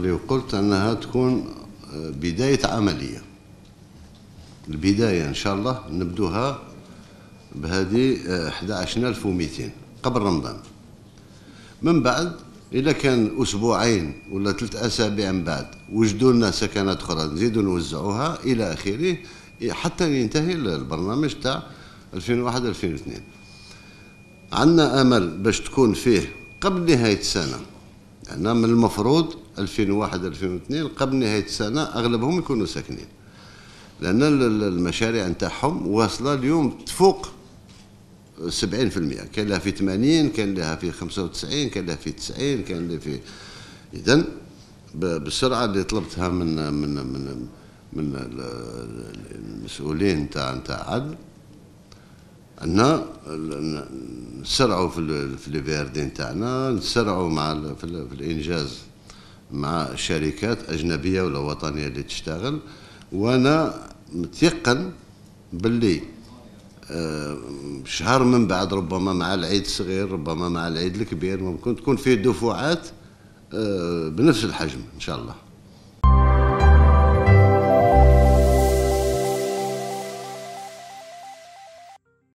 لي وقلت أنها تكون آه، بداية عملية. البداية إن شاء الله نبدوها بهذه آه، 11200 قبل رمضان. من بعد إذا كان أسبوعين ولا ثلاث أسابيع من بعد وجدوا لنا سكنات أخرى نزيدوا نوزعوها إلى آخره حتى ينتهي البرنامج تاع 2001 2002 عندنا أمل باش تكون فيه قبل نهاية السنة. يعني من المفروض 2001 2002 قبل نهاية السنة أغلبهم يكونوا ساكنين. لأن المشاريع نتاعهم واصلة اليوم تفوق 70% كان لها في 80 كان لها في 95 كان لها في 90 كان لها في اذا بالسرعه اللي طلبتها من من من من المسؤولين تاع تاع عدل ان نسرعوا في في لي في تاعنا نسرعوا مع في, في الإنجاز مع شركات أجنبية ولا وطنية اللي تشتغل. وأنا متيقن باللي آه، شهر من بعد ربما مع العيد الصغير ربما مع العيد الكبير ممكن تكون فيه دفعات آه، بنفس الحجم إن شاء الله.